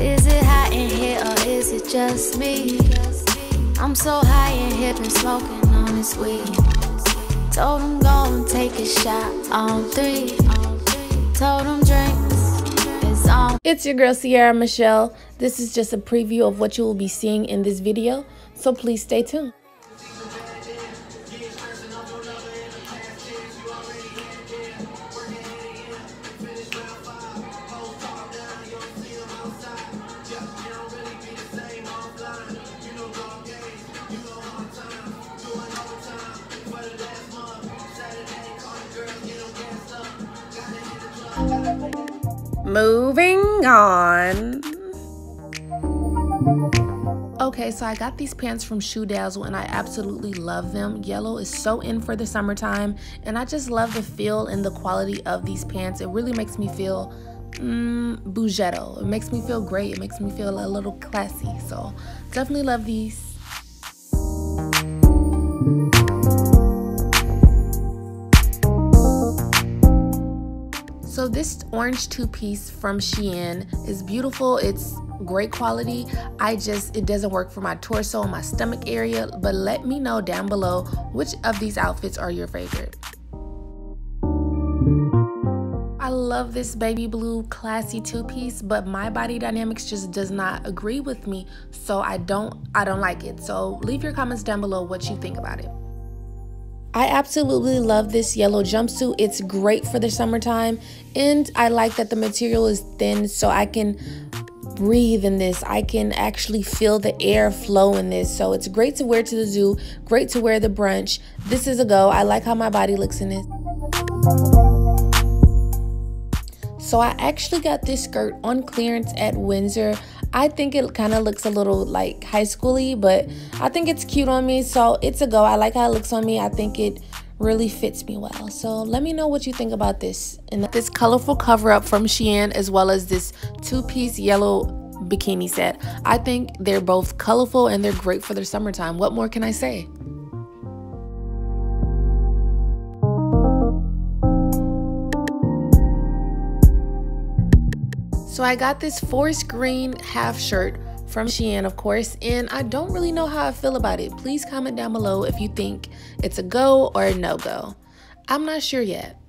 Is it hot in here or is it just me? I'm so high in here and smoking on this weed. Told him go and take a shot on three. Told him drinks is on. It's your girl Ciera Michelle. This is just a preview of what you will be seeing in this video, so please stay tuned. Moving on. Okay, so I got these pants from Shoedazzle and I absolutely love them. Yellow is so in for the summertime and I just love the feel and the quality of these pants. It really makes me feel mm, bougetto. It makes me feel great. It makes me feel a little classy. So definitely love these. So this orange two-piece from Shein is beautiful. It's great quality. I just, it doesn't work for my torso and my stomach area, but let me know down below which of these outfits are your favorite. I love this baby blue classy two-piece, but my body dynamics just does not agree with me, so I don't I don't like it. So leave your comments down below what you think about it. I absolutely love this yellow jumpsuit. It's great for the summertime and I like that the material is thin so I can breathe in this. I can actually feel the air flow in this. So it's great to wear to the zoo, great to wear the brunch. This is a go. I like how my body looks in this. So I actually got this skirt on clearance at Windsor. I think it kind of looks a little like high schooly, but I think it's cute on me. So it's a go. I like how it looks on me. I think it really fits me well. So let me know what you think about this. And this colorful cover up from Shein as well as this two-piece yellow bikini set. I think they're both colorful and they're great for their summertime. What more can I say? So I got this forest green half shirt from Shein, of course, and I don't really know how I feel about it. Please comment down below if you think it's a go or a no go. I'm not sure yet.